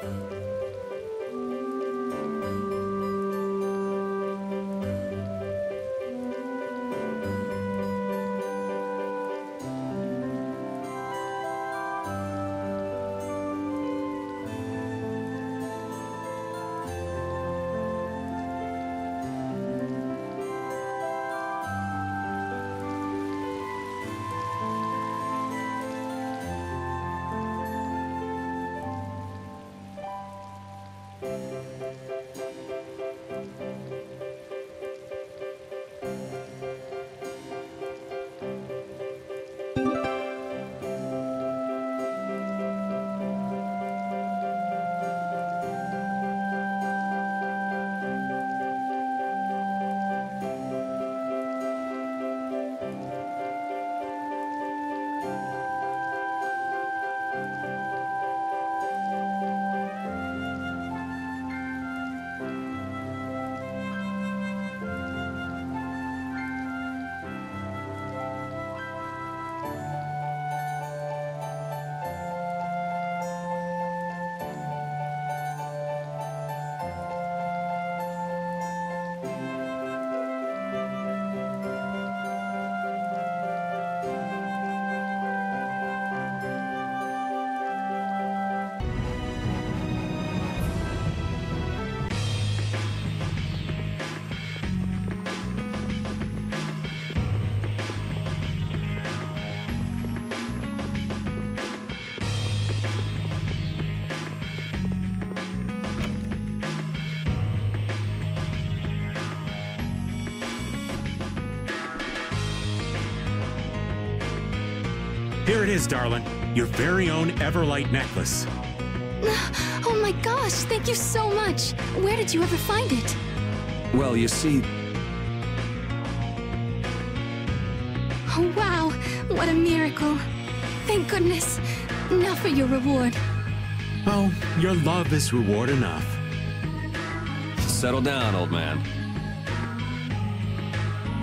嗯。Here it is, darling. Your very own Everlight necklace. Oh my gosh, thank you so much. Where did you ever find it? Well, you see, Oh wow, what a miracle. Thank goodness. Now for your reward. Oh, your love is reward enough. settle down, old man.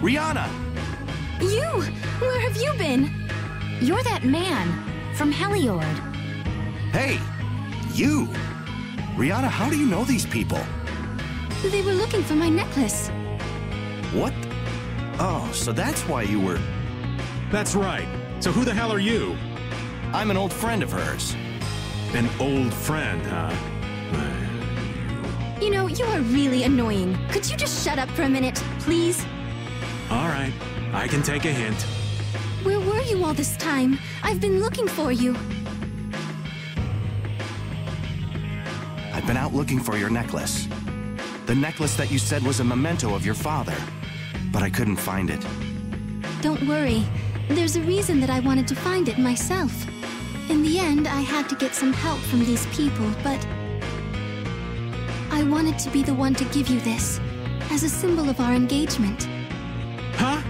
Lianna! You! Where have you been? You're that man from Heliord. Hey! You! Lianna, how do you know these people? They were looking for my necklace. What? Oh, so that's why you were... That's right. So who the hell are you? I'm an old friend of hers. An old friend, huh? You know, you are really annoying. Could you just shut up for a minute, please? All right, I can take a hint. Where were you all this time? I've been looking for you. I've been out looking for your necklace. The necklace that you said was a memento of your father. But I couldn't find it. Don't worry. There's a reason that I wanted to find it myself. In the end, I had to get some help from these people, but... I wanted to be the one to give you this, as a symbol of our engagement. Huh?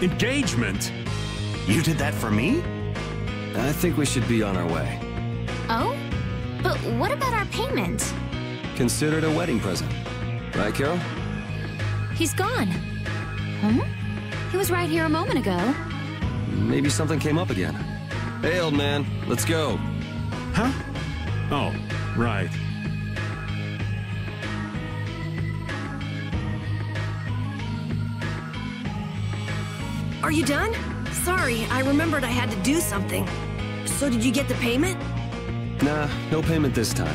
Engagement? You did that for me? I think we should be on our way. Oh? But what about our payment? Consider it a wedding present. Right, Karol? He's gone. Huh? He was right here a moment ago. Maybe something came up again. Hey, old man, let's go. Huh? Oh, right. Are you done? Sorry, I remembered I had to do something. So did you get the payment? Nah, no payment this time.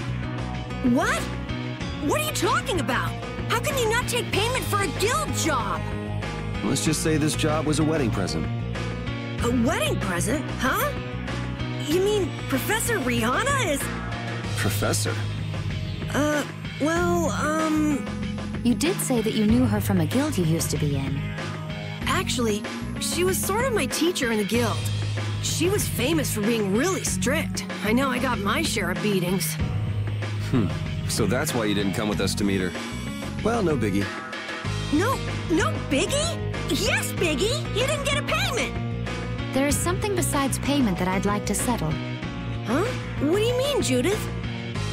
What? What are you talking about? How can you not take payment for a guild job? Let's just say this job was a wedding present. A wedding present, huh? You mean Professor Lianna is... Professor? Uh, well, um... You did say that you knew her from a guild you used to be in. Actually, she was sort of my teacher in the guild. She was famous for being really strict. I know I got my share of beatings. Hmm. So that's why you didn't come with us to meet her. Well, no biggie. No, no Biggie? Yes, Biggie! You didn't get a payment! There is something besides payment that I'd like to settle. Huh? What do you mean, Judith?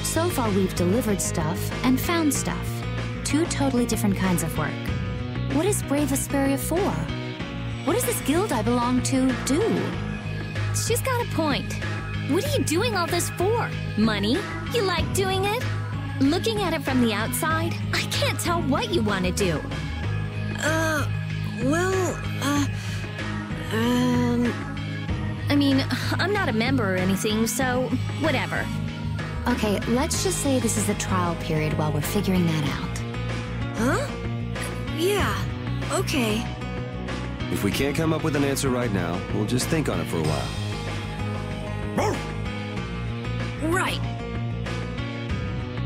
So far, we've delivered stuff and found stuff. Two totally different kinds of work. What is Brave Vesperia for? What does this guild I belong to do? She's got a point. What are you doing all this for? Money? You like doing it? Looking at it from the outside, I can't tell what you want to do. Uh, well, uh, um... I mean, I'm not a member or anything, so whatever. Okay, let's just say this is a trial period while we're figuring that out. Huh? Yeah, okay. If we can't come up with an answer right now, we'll just think on it for a while.